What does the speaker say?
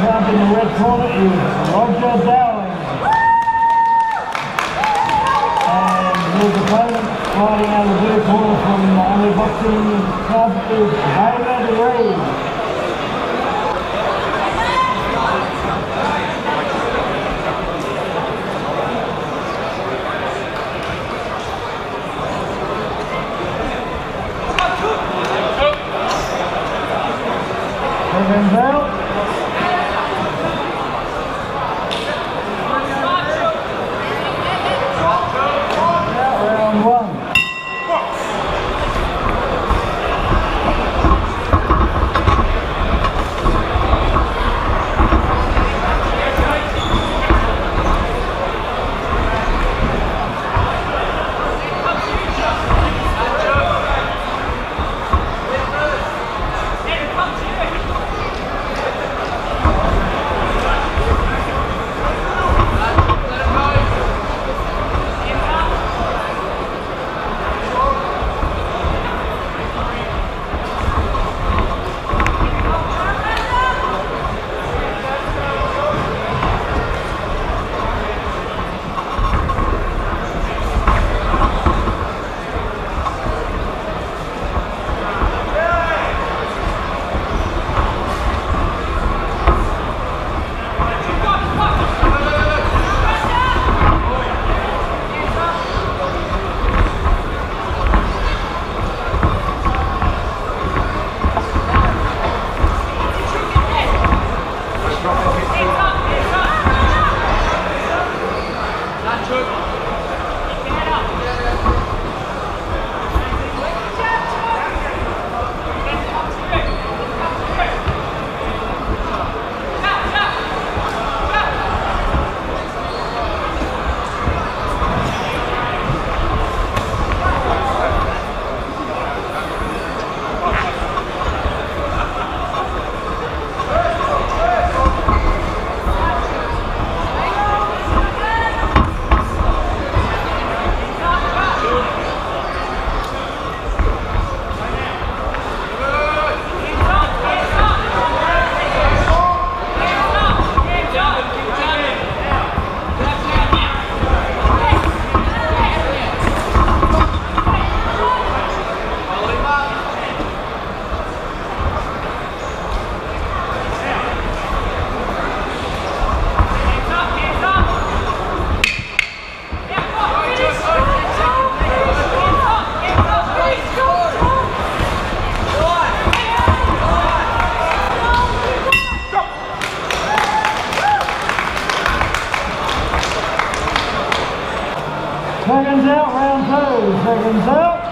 Club in the red corner is Roger Dowling. Seconds out, round two. Seconds out.